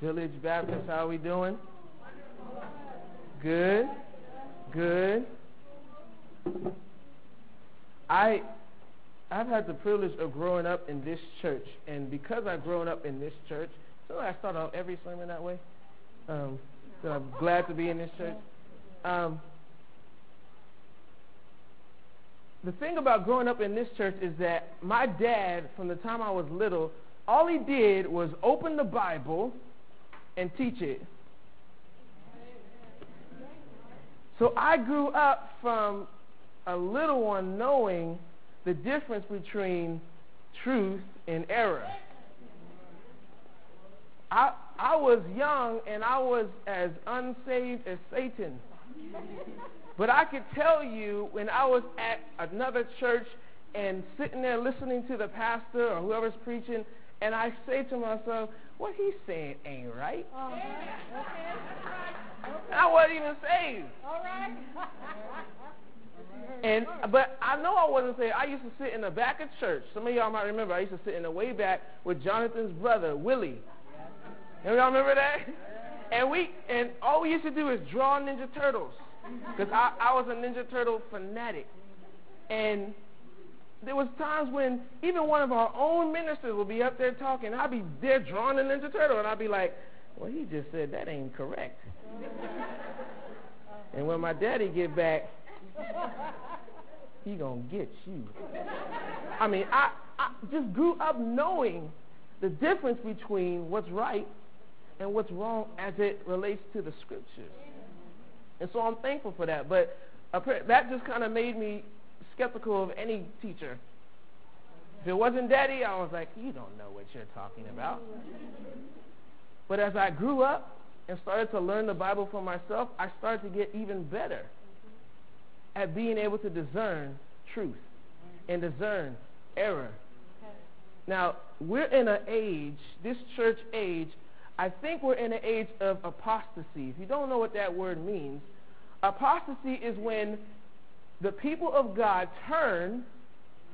Village Baptist, how are we doing? Good. Good. I I've had the privilege of growing up in this church, and because I've grown up in this church, so I start out every sermon that way. Um, so I'm glad to be in this church. Um, the thing about growing up in this church is that my dad, from the time I was little, all he did was open the Bible and teach it. So I grew up from a little one knowing the difference between truth and error. I I was young and I was as unsaved as Satan. But I could tell you when I was at another church and sitting there listening to the pastor or whoever's preaching, and I say to myself, what he's saying ain't right. Uh-huh. Okay. I wasn't even saved. All right. and but I know I wasn't saved. I used to sit in the back of church. Some of y'all might remember. I used to sit in the way back with Jonathan's brother Willie. Y'all remember that? And we and all we used to do is draw Ninja Turtles because I, I was a Ninja Turtle fanatic. And there was times when even one of our own ministers would be up there talking. I'd be there drawing a Ninja Turtle, and I'd be like, "Well, he just said that ain't correct." and when my daddy get back, he gonna get you. I mean, I, I just grew up knowing the difference between what's right and what's wrong as it relates to the scriptures. And so I'm thankful for that. But that just kind of made me skeptical of any teacher. If it wasn't daddy, I was like, you don't know what you're talking about. But as I grew up and started to learn the Bible for myself, I started to get even better at being able to discern truth and discern error. Now, we're in an age, this church age, I think we're in an age of apostasy. If you don't know what that word means, apostasy is when the people of God turn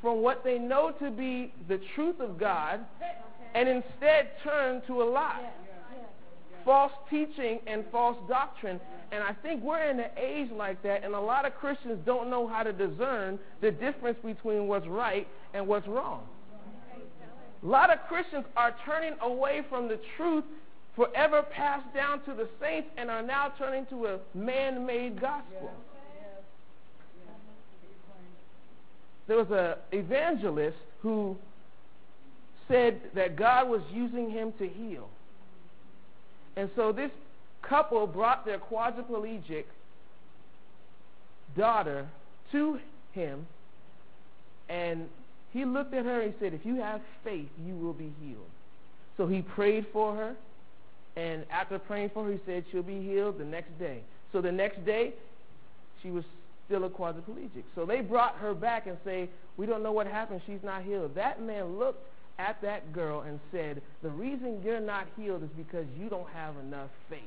from what they know to be the truth of God and instead turn to a lie. False teaching and false doctrine. And I think we're in an age like that, and a lot of Christians don't know how to discern the difference between what's right and what's wrong. A lot of Christians are turning away from the truth forever passed down to the saints and are now turning to a man made gospel. There was an evangelist who said that God was using him to heal. And so this couple brought their quadriplegic daughter to him, and he looked at her and said, If you have faith, you will be healed. So he prayed for her. And after praying for her, he said she'll be healed the next day. So the next day, she was still a quadriplegic. So they brought her back and say, we don't know what happened. She's not healed. That man looked at that girl and said, the reason you're not healed is because you don't have enough faith.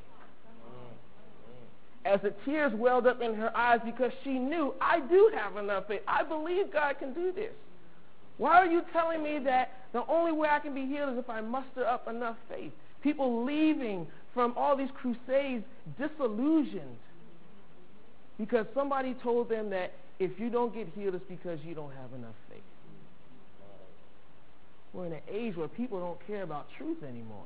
As the tears welled up in her eyes because she knew, I do have enough faith. I believe God can do this. Why are you telling me that the only way I can be healed is if I muster up enough faith? People leaving from all these crusades disillusioned because somebody told them that if you don't get healed, it's because you don't have enough faith. We're in an age where people don't care about truth anymore.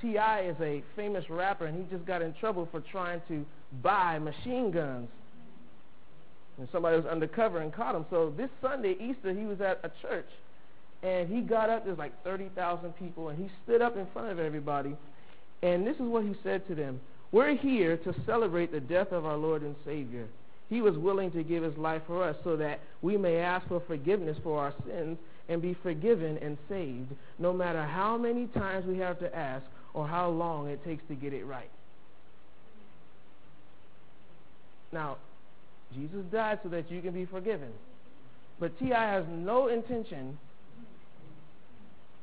T.I. is a famous rapper, and he just got in trouble for trying to buy machine guns. And somebody was undercover and caught him. So this Sunday, Easter, he was at a church and he got up, there's like 30,000 people, and he stood up in front of everybody. And this is what he said to them We're here to celebrate the death of our Lord and Savior. He was willing to give his life for us so that we may ask for forgiveness for our sins and be forgiven and saved, no matter how many times we have to ask or how long it takes to get it right. Now, Jesus died so that you can be forgiven. But T.I. has no intention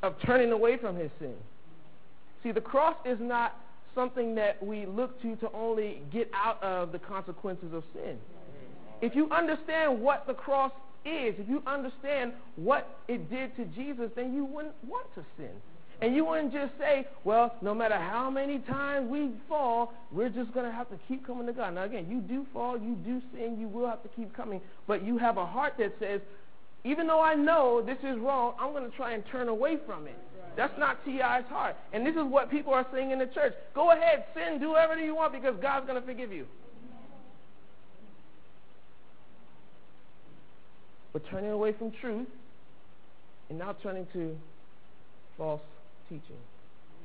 of turning away from his sin. See, the cross is not something that we look to to only get out of the consequences of sin. If you understand what the cross is, if you understand what it did to Jesus, then you wouldn't want to sin. And you wouldn't just say, well, no matter how many times we fall, we're just going to have to keep coming to God. Now, again, you do fall, you do sin, you will have to keep coming. But you have a heart that says, even though I know this is wrong, I'm going to try and turn away from it. That's not T.I.'s heart. And this is what people are saying in the church. Go ahead, sin, do whatever you want because God's going to forgive you. But turning away from truth and now turning to false teaching.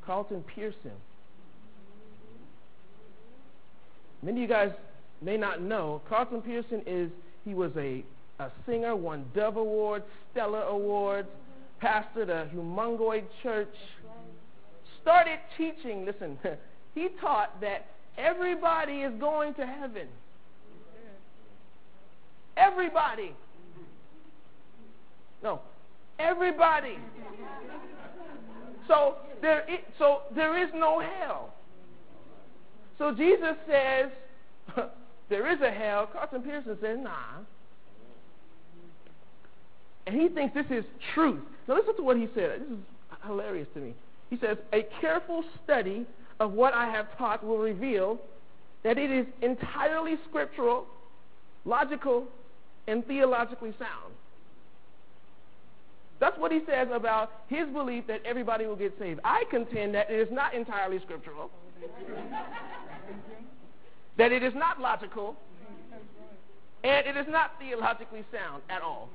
Carlton Pearson. Many of you guys may not know, Carlton Pearson is, he was a, a singer, won Dove Awards, Stellar Awards, pastored a humongoid church, started teaching, listen, he taught that everybody is going to heaven. Everybody. No, everybody. So there, is, so there is no hell. So Jesus says there is a hell. Carlton Pearson says, nah. And he thinks this is truth. Now listen to what he said. This is hilarious to me. He says, a careful study of what I have taught will reveal that it is entirely scriptural, logical, and theologically sound. That's what he says about his belief that everybody will get saved. I contend that it is not entirely scriptural, that it is not logical, and it is not theologically sound at all.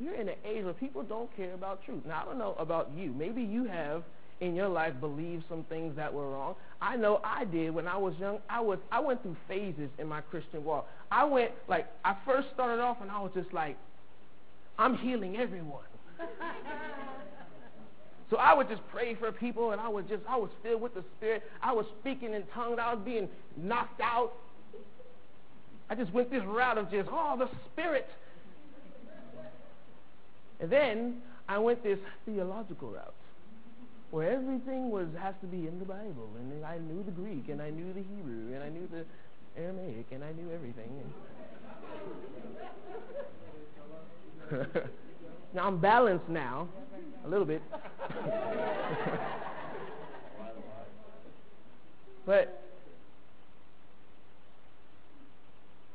You're in an age where people don't care about truth. Now, I don't know about you. Maybe you have in your life believed some things that were wrong. I know I did when I was young. I was I went through phases in my Christian walk. I went like I first started off and I was just like, I'm healing everyone. so I would just pray for people and I would just I was filled with the Spirit. I was speaking in tongues. I was being knocked out. I just went this route of just, oh, the Spirit. And then I went this theological route where everything was has to be in the Bible, and I knew the Greek, and I knew the Hebrew, and I knew the Aramaic, and I knew everything. now I'm balanced now, a little bit. but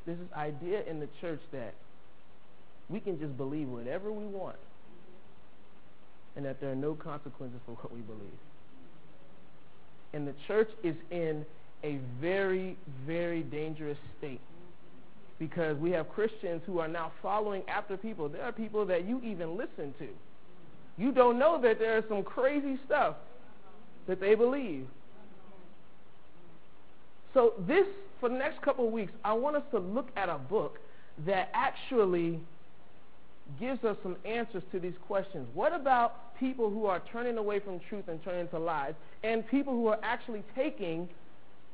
there's this idea in the church that we can just believe whatever we want and that there are no consequences for what we believe. And the church is in a very, very dangerous state because we have Christians who are now following after people. There are people that you even listen to. You don't know that there is some crazy stuff that they believe. So this, for the next couple of weeks, I want us to look at a book that actually gives us some answers to these questions. What about people who are turning away from truth and turning to lies, and people who are actually taking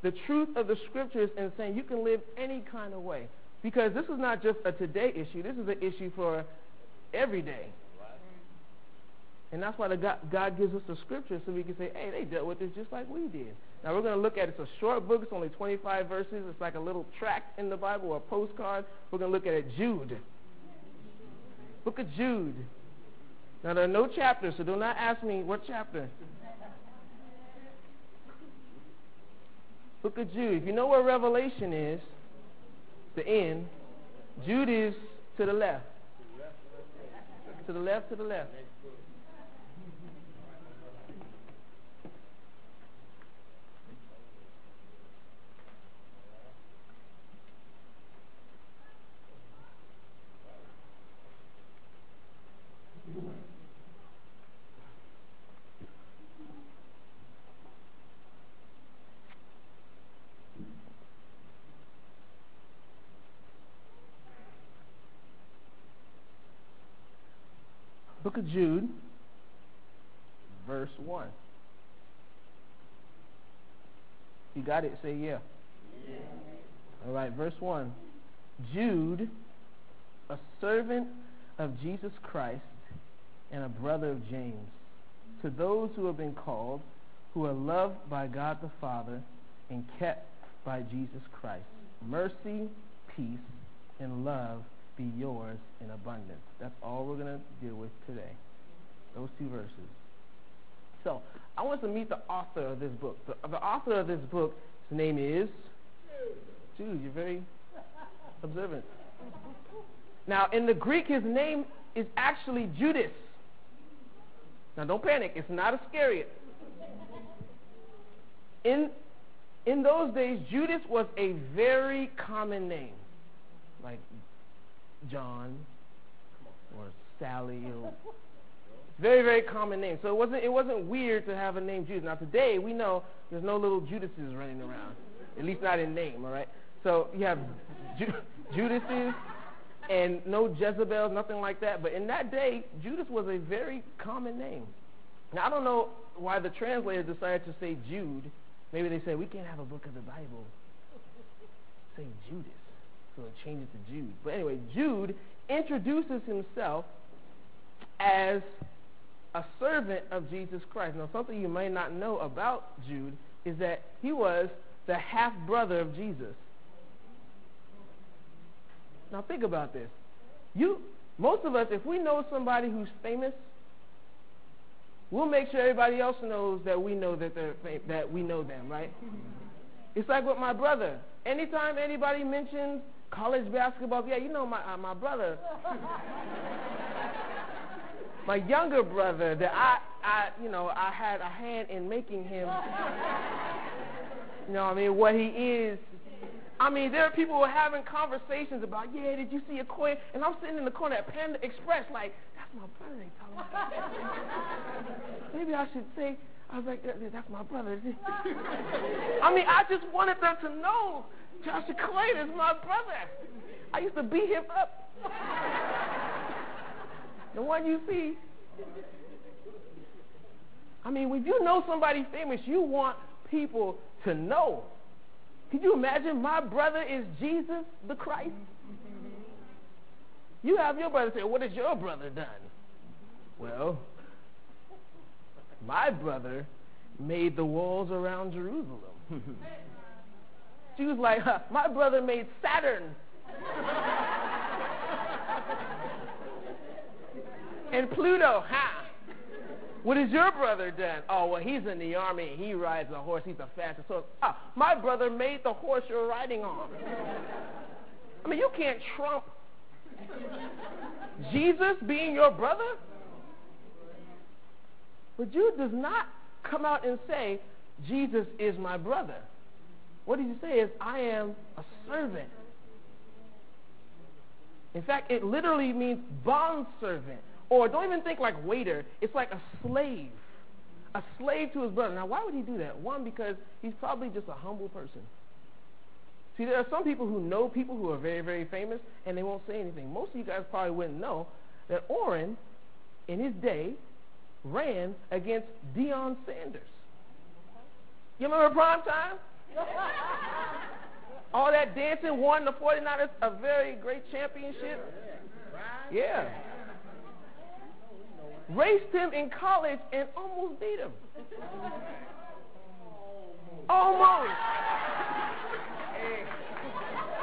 the truth of the scriptures and saying you can live any kind of way? Because this is not just a today issue. This is an issue for every day. And that's why the God, God gives us the scriptures so we can say, hey, they dealt with this just like we did. Now we're going to look at it. It's a short book. It's only 25 verses. It's like a little tract in the Bible or a postcard. We're going to look at it. Jude. Book of Jude. Now there are no chapters, so do not ask me what chapter. Book of Jude. If you know where Revelation is, the end. Jude is to the left. To the left, to the left. Book of Jude, verse 1. You got it? Say yeah. yeah. All right, verse 1. Jude, a servant of Jesus Christ and a brother of James, to those who have been called, who are loved by God the Father and kept by Jesus Christ. Mercy, peace, and love be yours in abundance. That's all we're going to deal with today. Those two verses. So, I want to meet the author of this book. The, the author of this book, his name is Jude. You're very observant. Now, in the Greek, his name is actually Judas. Now, don't panic. It's not Iscariot. In in those days, Judas was a very common name, like John or Sally. Or, very, very common name. So it wasn't it wasn't weird to have a name Judas. Now today we know there's no little Judases running around, at least not in name. All right. So you have Ju- Judases and no Jezebels, nothing like that. But in that day, Judas was a very common name. Now I don't know why the translator decided to say Jude Maybe they said, we can't have a book of the Bible say Judas. So it to Jude. But anyway, Jude introduces himself as a servant of Jesus Christ. Now, something you may not know about Jude is that he was the half brother of Jesus. Now, think about this. You, most of us, if we know somebody who's famous, We'll make sure everybody else knows that we know that they're that we know them, right? It's like with my brother. Anytime anybody mentions college basketball, yeah, you know my uh, my brother, my younger brother that I I you know I had a hand in making him. You know, I mean, what he is I mean, there are people who are having conversations about, yeah, did you see a coin? And I'm sitting in the corner at Panda Express, like, that's my brother they talking about. Maybe I should say, I was like, that's my brother. I mean, I just wanted them to know Joshua Clay is my brother. I used to beat him up. the one you see. I mean, if you know somebody famous, you want people to know can you imagine my brother is Jesus the Christ? You have your brother say, What has your brother done? Well, my brother made the walls around Jerusalem. she was like, huh, My brother made Saturn. and Pluto, ha! What has your brother done? Oh, well, he's in the army. He rides a horse. He's the fastest horse. Ah, my brother made the horse you're riding on. I mean, you can't trump Jesus being your brother. But Jude does not come out and say, Jesus is my brother. What he say is, I am a servant. In fact, it literally means bond servant. Or don't even think like waiter. It's like a slave. A slave to his brother. Now, why would he do that? One, because he's probably just a humble person. See, there are some people who know people who are very, very famous, and they won't say anything. Most of you guys probably wouldn't know that Orrin, in his day, ran against Deion Sanders. You remember prime time? All that dancing won the 49ers a very great championship. Yeah raced him in college and almost beat him. Almost.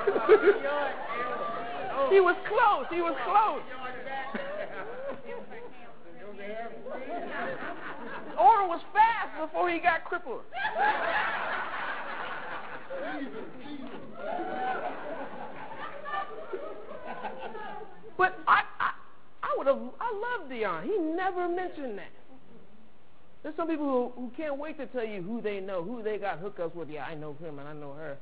he was close. He was close. Orr was fast before he got crippled. but I would have, I love Deion. He never mentioned that. There's some people who, who can't wait to tell you who they know, who they got hookups with. Yeah, I know him and I know her.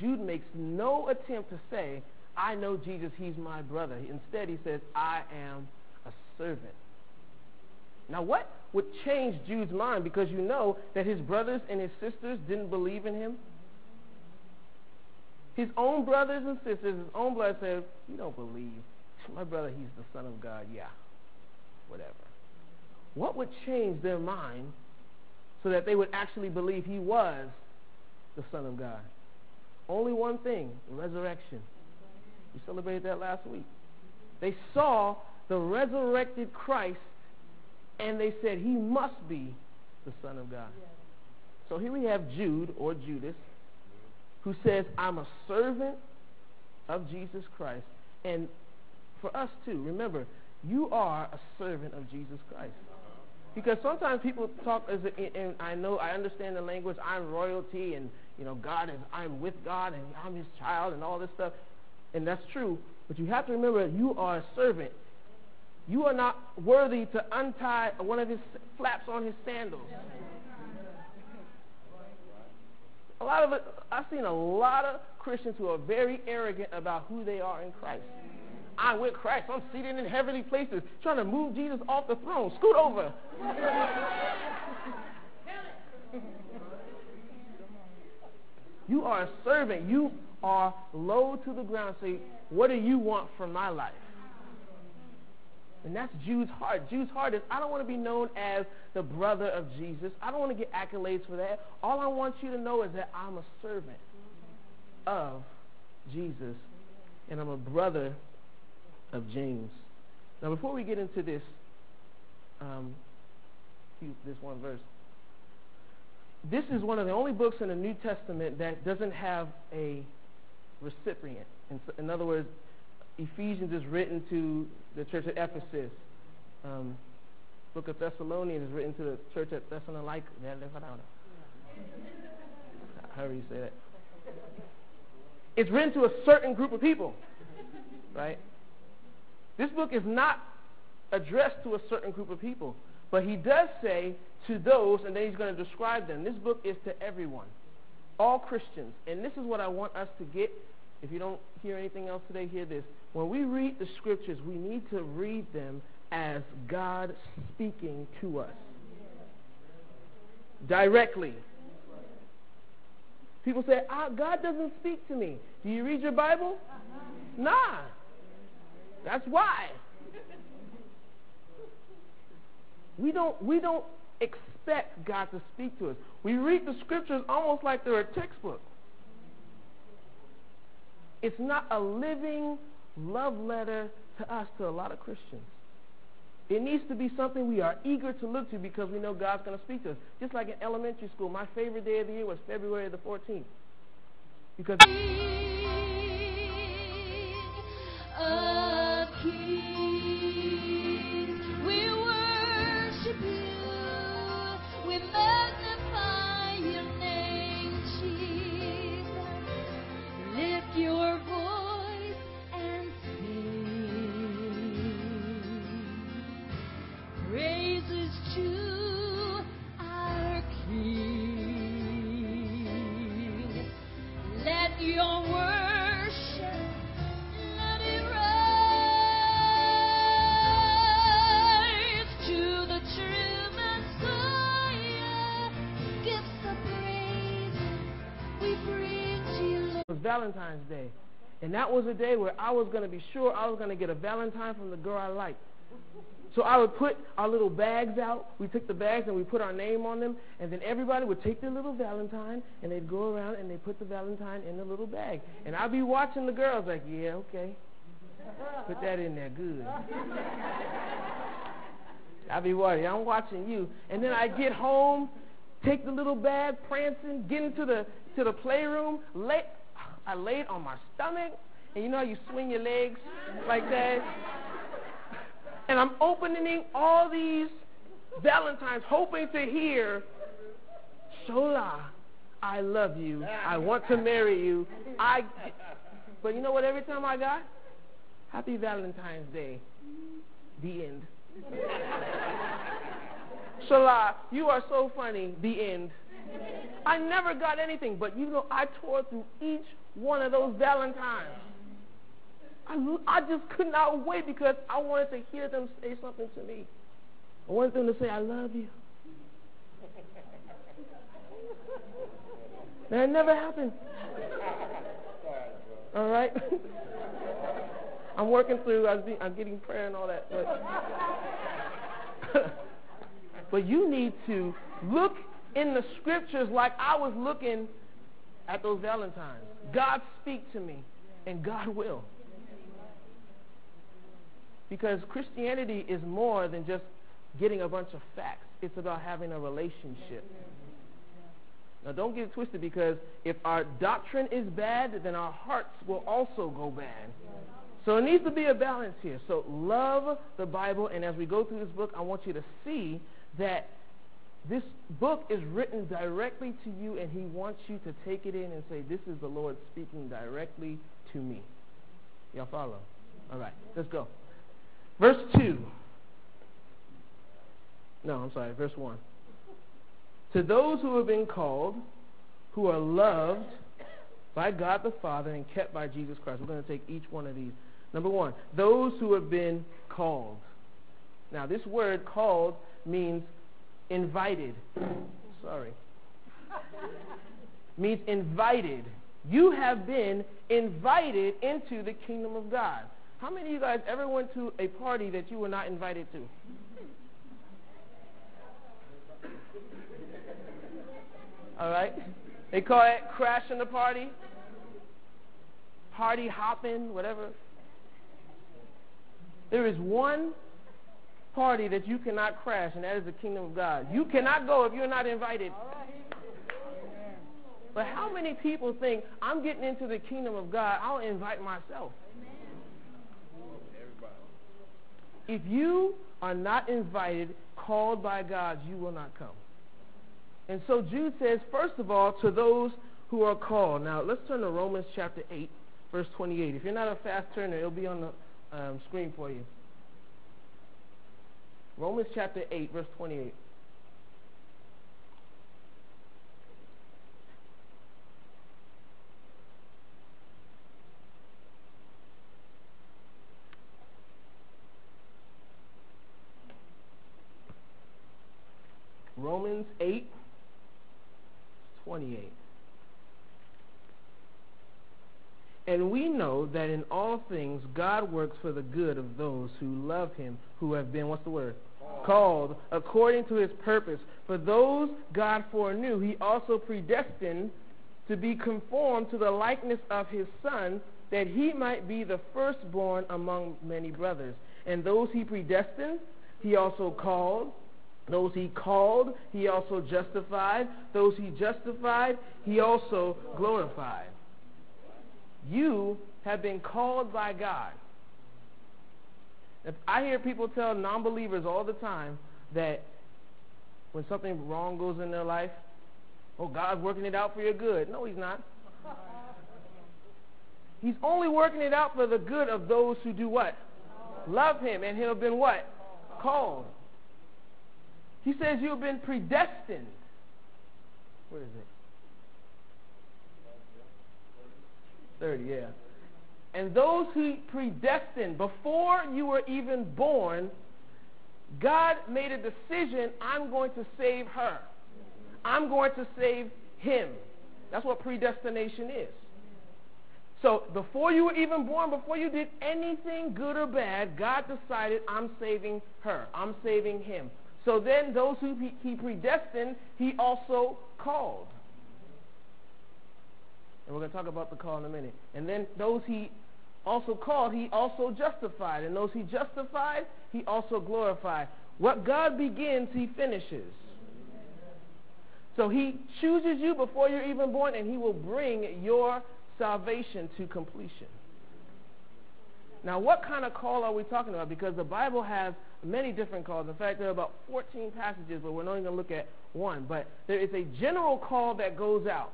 Jude makes no attempt to say, I know Jesus, he's my brother. Instead, he says, I am a servant. Now, what would change Jude's mind? Because you know that his brothers and his sisters didn't believe in him. His own brothers and sisters, his own blood said, You don't believe my brother, he's the Son of God. Yeah, whatever. What would change their mind so that they would actually believe he was the Son of God? Only one thing resurrection. We celebrated that last week. They saw the resurrected Christ and they said, He must be the Son of God. So here we have Jude or Judas who says, I'm a servant of Jesus Christ. And for us too. Remember, you are a servant of Jesus Christ. Because sometimes people talk as, and I know, I understand the language, I'm royalty, and, you know, God is, I'm with God, and I'm his child, and all this stuff. And that's true. But you have to remember, you are a servant. You are not worthy to untie one of his flaps on his sandals. A lot of I've seen a lot of Christians who are very arrogant about who they are in Christ. I'm with Christ. I'm seated in heavenly places, trying to move Jesus off the throne. Scoot over. you are a servant. You are low to the ground. Say, what do you want from my life? And that's Jude's heart. Jude's heart is, I don't want to be known as the brother of Jesus. I don't want to get accolades for that. All I want you to know is that I'm a servant of Jesus, and I'm a brother of James. Now, before we get into this, um, this one verse, this is one of the only books in the New Testament that doesn't have a recipient. In, in other words, Ephesians is written to the church at Ephesus. Um, Book of Thessalonians is written to the church at Thessalonica. How do you say that? It's written to a certain group of people, right? This book is not addressed to a certain group of people, but he does say to those, and then he's going to describe them. This book is to everyone, all Christians. And this is what I want us to get. If you don't hear anything else today, hear this. When we read the scriptures, we need to read them as God speaking to us directly. People say, ah, God doesn't speak to me. Do you read your Bible? Nah. That's why. We don't, we don't expect God to speak to us. We read the scriptures almost like they're a textbook. It's not a living love letter to us, to a lot of Christians. It needs to be something we are eager to look to because we know God's going to speak to us. Just like in elementary school, my favorite day of the year was February the 14th. Because keep Valentine's Day. And that was a day where I was going to be sure I was going to get a Valentine from the girl I liked. So I would put our little bags out. We took the bags and we put our name on them. And then everybody would take their little Valentine and they'd go around and they'd put the Valentine in the little bag. And I'd be watching the girls like, yeah, okay. Put that in there good. I'd be watching. I'm watching you. And then I get home, take the little bag, prancing, get into the to the playroom, lay, I laid on my stomach, and you know how you swing your legs like that? And I'm opening all these Valentines, hoping to hear, Shola, I love you. I want to marry you. I, but you know what? Every time I got, Happy Valentine's Day. The end. Shola, you are so funny. The end. I never got anything, but you know, I tore through each one of those Valentines. I, I just could not wait because I wanted to hear them say something to me. I wanted them to say, I love you. That never happened. All right? I'm working through, I am getting prayer and all that. But, but you need to look in the scriptures like I was looking at those Valentines. God speak to me, and God will. Because Christianity is more than just getting a bunch of facts. It's about having a relationship. Now, don't get twisted because if our doctrine is bad, then our hearts will also go bad. So it needs to be a balance here. So love the Bible, and as we go through this book, I want you to see that this book is written directly to you, and He wants you to take it in and say, This is the Lord speaking directly to me. Y'all follow? All right, let's go. Verse 2. No, I'm sorry, verse 1. To those who have been called, who are loved by God the Father and kept by Jesus Christ. We're going to take each one of these. Number one, those who have been called. Now, this word called means invited. Sorry. means invited. You have been invited into the kingdom of God. How many of you guys ever went to a party that you were not invited to? All right? They call it crashing the party, party hopping, whatever. There is one party that you cannot crash, and that is the kingdom of God. You cannot go if you're not invited. But how many people think I'm getting into the kingdom of God? I'll invite myself. If you are not invited, called by God, you will not come. And so Jude says, first of all, to those who are called. Now, let's turn to Romans chapter 8, verse 28. If you're not a fast turner, it'll be on the um, screen for you. Romans chapter 8, verse 28. Romans 8, 28. And we know that in all things God works for the good of those who love him, who have been, what's the word? Called, Called according to his purpose. For those God foreknew, he also predestined to be conformed to the likeness of his Son, that he might be the firstborn among many brothers. And those he predestined, he also called. Those he called, he also justified. Those he justified, he also glorified. You have been called by God. If I hear people tell non believers all the time that when something wrong goes in their life, oh, God's working it out for your good. No, He's not. He's only working it out for the good of those who do what? Love Him. And He'll have been what? Called. He says you've been predestined. What is it? 30, yeah. And those who predestined before you were even born, God made a decision I'm going to save her. I'm going to save him. That's what predestination is. So before you were even born, before you did anything good or bad, God decided I'm saving her. I'm saving him. So then those who he predestined, he also called. And we're going to talk about the call in a minute. And then those he also called, he also justified. And those he justified, he also glorified. What God begins, he finishes. So he chooses you before you're even born, and he will bring your salvation to completion. Now, what kind of call are we talking about? Because the Bible has many different calls. In fact, there are about 14 passages, but we're only going to look at one. But there is a general call that goes out.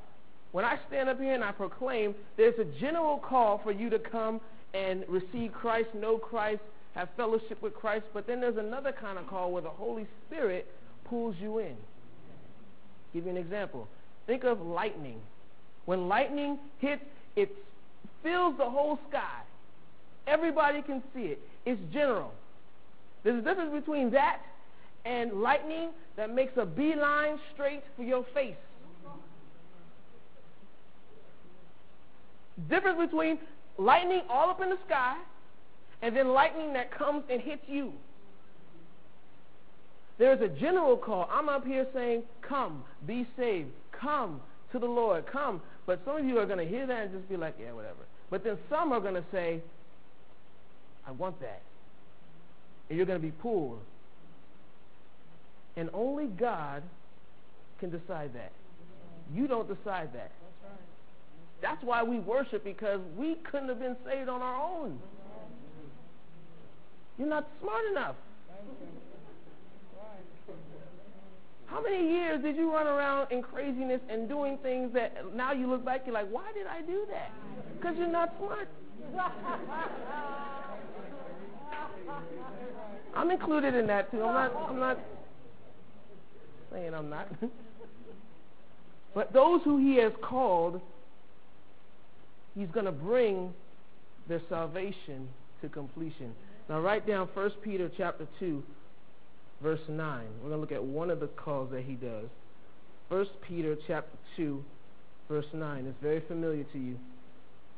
When I stand up here and I proclaim, there's a general call for you to come and receive Christ, know Christ, have fellowship with Christ. But then there's another kind of call where the Holy Spirit pulls you in. Give you an example. Think of lightning. When lightning hits, it fills the whole sky. Everybody can see it. It's general. There's a difference between that and lightning that makes a beeline straight for your face. Difference between lightning all up in the sky and then lightning that comes and hits you. There's a general call. I'm up here saying, Come, be saved. Come to the Lord. Come. But some of you are going to hear that and just be like, Yeah, whatever. But then some are going to say, I want that. And you're going to be pulled. And only God can decide that. You don't decide that. That's why we worship because we couldn't have been saved on our own. You're not smart enough. How many years did you run around in craziness and doing things that now you look back, you're like, why did I do that? Because you're not smart. I'm included in that too. I'm not. I'm not saying I'm not. but those who He has called, He's going to bring their salvation to completion. Now, write down 1 Peter chapter two, verse nine. We're going to look at one of the calls that He does. 1 Peter chapter two, verse nine. It's very familiar to you.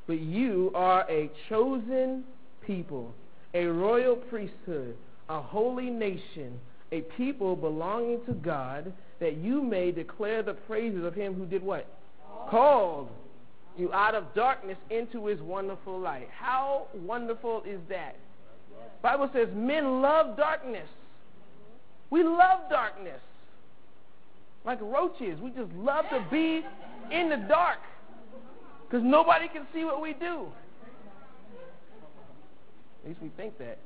But you are a chosen people, a royal priesthood, a holy nation, a people belonging to God, that you may declare the praises of him who did what? Called you out of darkness into his wonderful light. How wonderful is that? Bible says men love darkness. We love darkness. Like roaches. We just love to be in the dark. Because nobody can see what we do. At least we think that.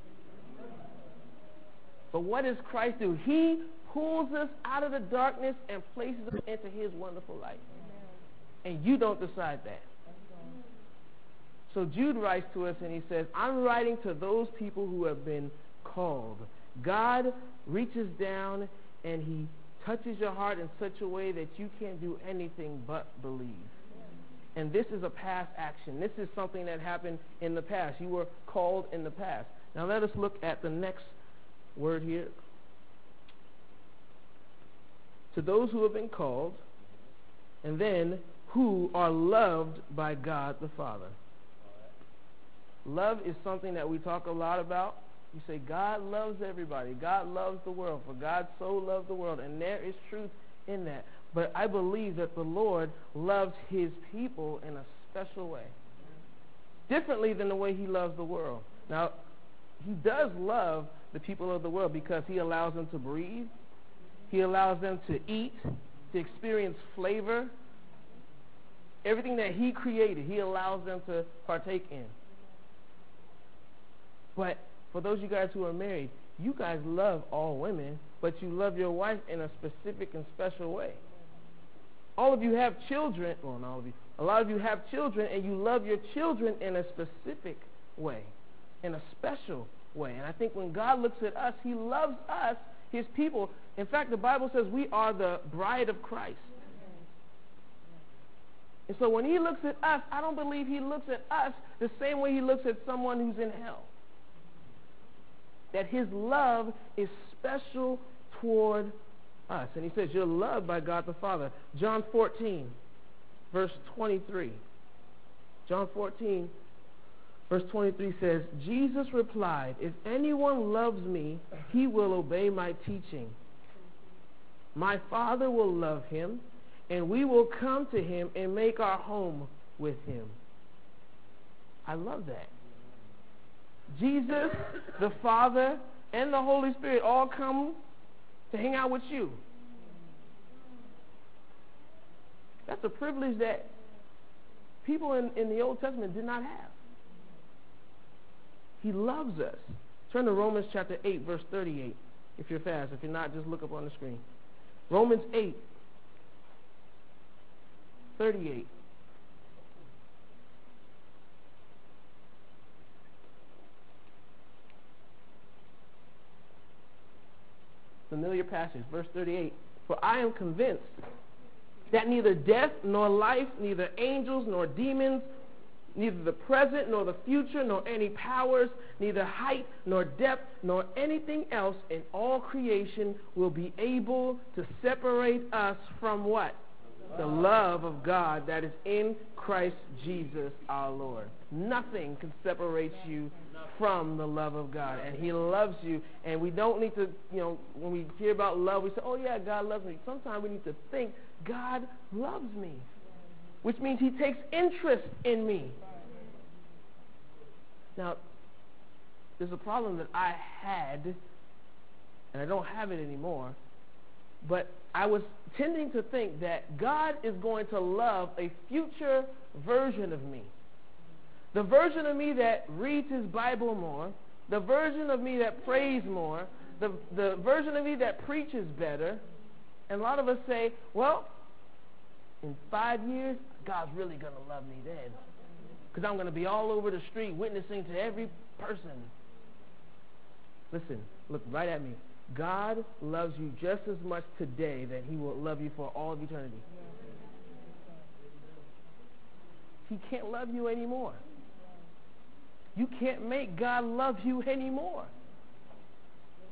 But what does Christ do? He pulls us out of the darkness and places us into his wonderful light. And you don't decide that. So Jude writes to us and he says, I'm writing to those people who have been called. God reaches down and he touches your heart in such a way that you can't do anything but believe. And this is a past action. This is something that happened in the past. You were called in the past. Now let us look at the next word here. To those who have been called, and then who are loved by God the Father. Love is something that we talk a lot about. You say, God loves everybody. God loves the world, for God so loved the world. And there is truth in that. But I believe that the Lord loves his people in a special way. Differently than the way he loves the world. Now, he does love the people of the world because he allows them to breathe, he allows them to eat, to experience flavor. Everything that he created, he allows them to partake in. But for those of you guys who are married, you guys love all women, but you love your wife in a specific and special way. All of you have children, well, not all of you, a lot of you have children, and you love your children in a specific way, in a special way. And I think when God looks at us, He loves us, His people. In fact, the Bible says we are the bride of Christ. And so when He looks at us, I don't believe He looks at us the same way He looks at someone who's in hell. That His love is special toward us. And He says, You're loved by God the Father. John 14, verse 23. John 14, Verse 23 says, Jesus replied, If anyone loves me, he will obey my teaching. My Father will love him, and we will come to him and make our home with him. I love that. Jesus, the Father, and the Holy Spirit all come to hang out with you. That's a privilege that people in, in the Old Testament did not have. He loves us. Turn to Romans chapter 8, verse 38, if you're fast. If you're not, just look up on the screen. Romans 8, 38. Familiar passage, verse 38. For I am convinced that neither death nor life, neither angels nor demons, neither the present nor the future, nor any powers, neither height nor depth, nor anything else in all creation will be able to separate us from what? The love of God that is in Christ Jesus our Lord. Nothing can separate you from the love of God. And He loves you. And we don't need to, you know, when we hear about love, we say, oh, yeah, God loves me. Sometimes we need to think, God loves me, which means He takes interest in me. Now, there's a problem that I had, and I don't have it anymore, but I was tending to think that God is going to love a future version of me. The version of me that reads his Bible more, the version of me that prays more, the, the version of me that preaches better. And a lot of us say, well, in five years, God's really going to love me then. Because I'm going to be all over the street witnessing to every person. Listen, look right at me. God loves you just as much today that he will love you for all of eternity. He can't love you anymore. You can't make God love you anymore.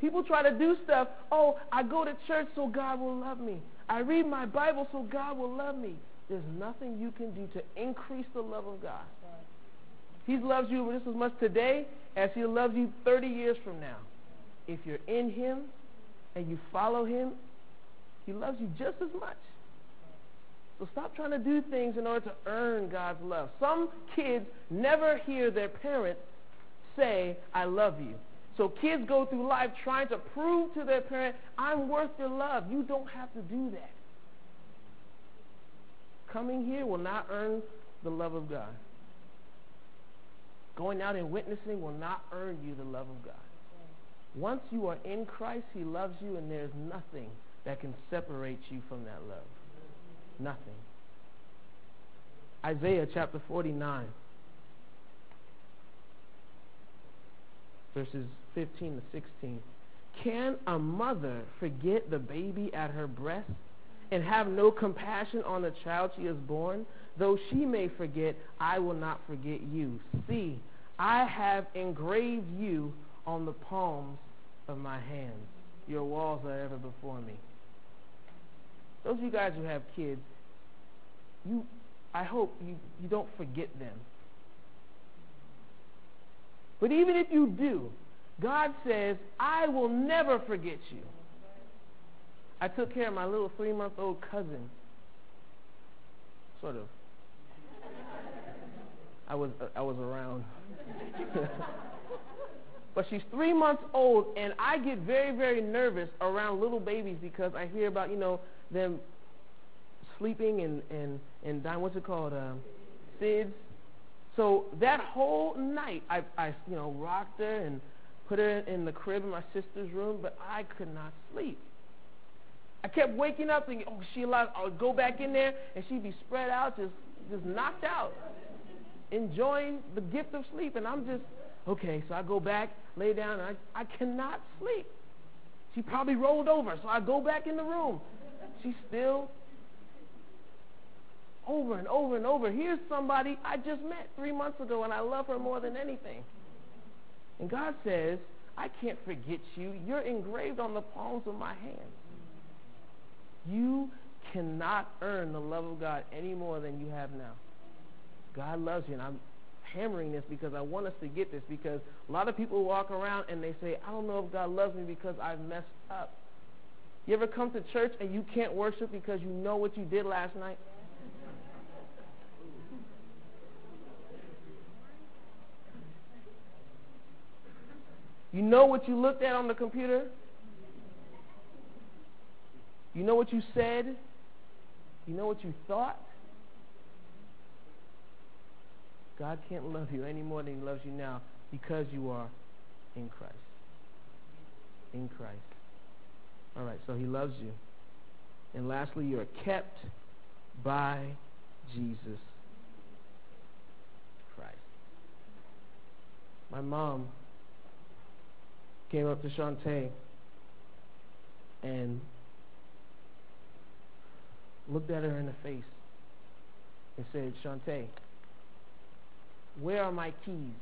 People try to do stuff. Oh, I go to church so God will love me. I read my Bible so God will love me. There's nothing you can do to increase the love of God. He loves you just as much today as he loves you 30 years from now. If you're in him and you follow him, he loves you just as much. So stop trying to do things in order to earn God's love. Some kids never hear their parents say, I love you. So kids go through life trying to prove to their parent, I'm worth your love. You don't have to do that. Coming here will not earn the love of God. Going out and witnessing will not earn you the love of God. Once you are in Christ, he loves you, and there's nothing that can separate you from that love. Nothing. Isaiah chapter 49, verses 15 to 16. Can a mother forget the baby at her breast and have no compassion on the child she has born? Though she may forget, I will not forget you. See, I have engraved you on the palms of my hands. Your walls are ever before me. Those of you guys who have kids, you, I hope you, you don't forget them. But even if you do, God says, I will never forget you. I took care of my little three month old cousin. Sort of. I was, I was around. but she's three months old, and I get very, very nervous around little babies because I hear about, you know, them sleeping and, and, and dying. What's it called? Um, SIDS. So that whole night, I, I, you know, rocked her and put her in the crib in my sister's room, but I could not sleep. I kept waking up thinking, oh, she alive. I would go back in there, and she'd be spread out, just, just knocked out, enjoying the gift of sleep. And I'm just, okay, so I go back, lay down, and I, I cannot sleep. She probably rolled over, so I go back in the room. She's still over and over and over. Here's somebody I just met three months ago, and I love her more than anything. And God says, I can't forget you. You're engraved on the palms of my hands. You cannot earn the love of God any more than you have now. God loves you, and I'm hammering this because I want us to get this because a lot of people walk around and they say, I don't know if God loves me because I've messed up. You ever come to church and you can't worship because you know what you did last night? You know what you looked at on the computer? You know what you said? You know what you thought? God can't love you any more than he loves you now because you are in Christ. In Christ. All right, so he loves you. And lastly, you are kept by Jesus Christ. My mom came up to Shantae and looked at her in the face and said, Shantae, where are my keys?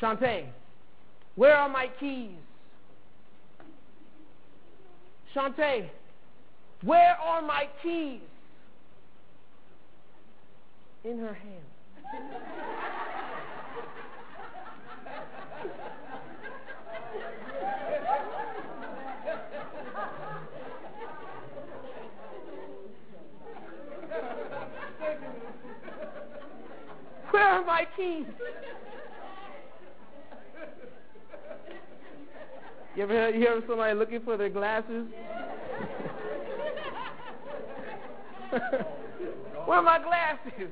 Shantae, where are my keys? Shantae, where are my keys? In her hand. Where are my keys? You ever heard, you somebody looking for their glasses? Where are my glasses?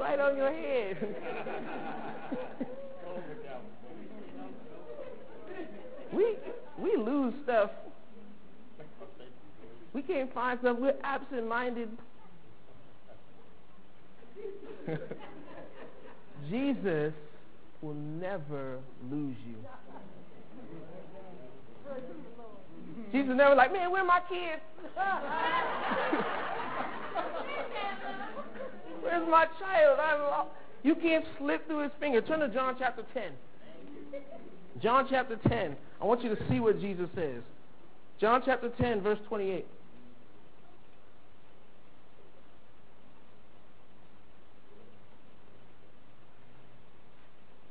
Right on your head. we we lose stuff. We can't find stuff. We're absent-minded. Jesus will never lose you. Jesus never like, man, where are my kids? Where's my child? I'm You can't slip through his finger. Turn to John chapter 10. John chapter 10. I want you to see what Jesus says. John chapter 10, verse 28.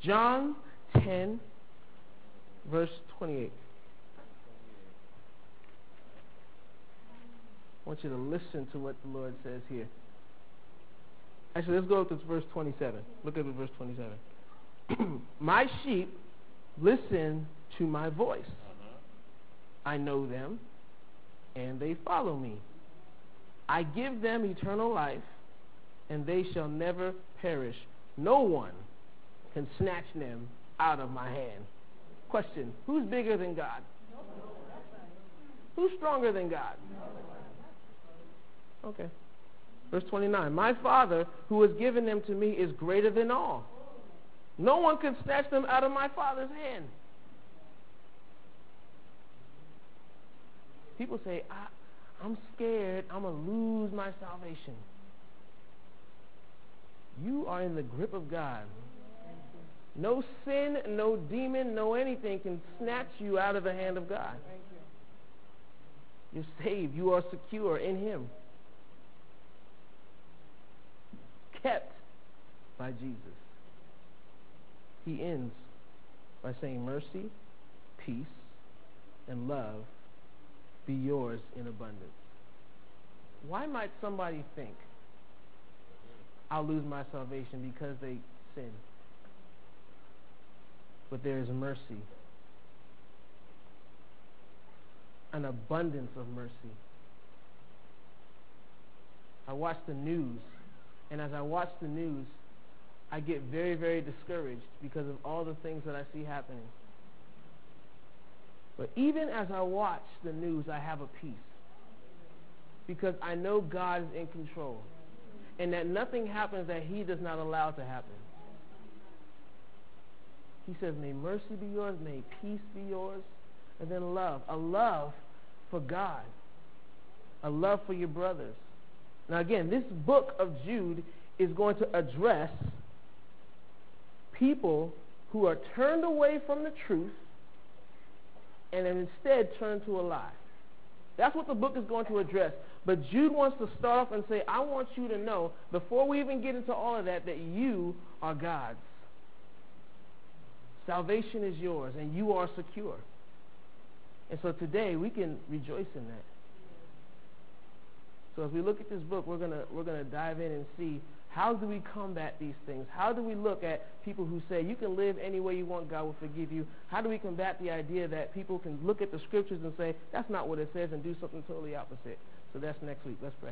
John 10, verse 28. I want you to listen to what the Lord says here. Actually, let's go up to verse 27. Look at verse 27. my sheep listen to my voice. Uh-huh. I know them, and they follow me. I give them eternal life, and they shall never perish. No one can snatch them out of my hand. Question Who's bigger than God? Who's stronger than God? Okay. Verse 29 My Father, who has given them to me, is greater than all. No one can snatch them out of my Father's hand. People say, I, am scared I'm going to lose my salvation. You are in the grip of God. No sin, no demon, no anything can snatch you out of the hand of God. You're saved. You are secure in Him. Kept by Jesus. He ends by saying, Mercy, peace, and love be yours in abundance. Why might somebody think I'll lose my salvation because they sin? But there is mercy, an abundance of mercy. I watch the news, and as I watch the news, I get very, very discouraged because of all the things that I see happening. But even as I watch the news, I have a peace because I know God is in control and that nothing happens that He does not allow to happen. He says, May mercy be yours, may peace be yours, and then love. A love for God, a love for your brothers. Now, again, this book of Jude is going to address people who are turned away from the truth and instead turn to a lie. That's what the book is going to address. But Jude wants to start off and say, I want you to know, before we even get into all of that, that you are God's. Salvation is yours, and you are secure. And so today we can rejoice in that. So as we look at this book, we're gonna we're gonna dive in and see how do we combat these things? How do we look at people who say you can live any way you want, God will forgive you? How do we combat the idea that people can look at the scriptures and say that's not what it says and do something totally opposite? So that's next week. Let's pray.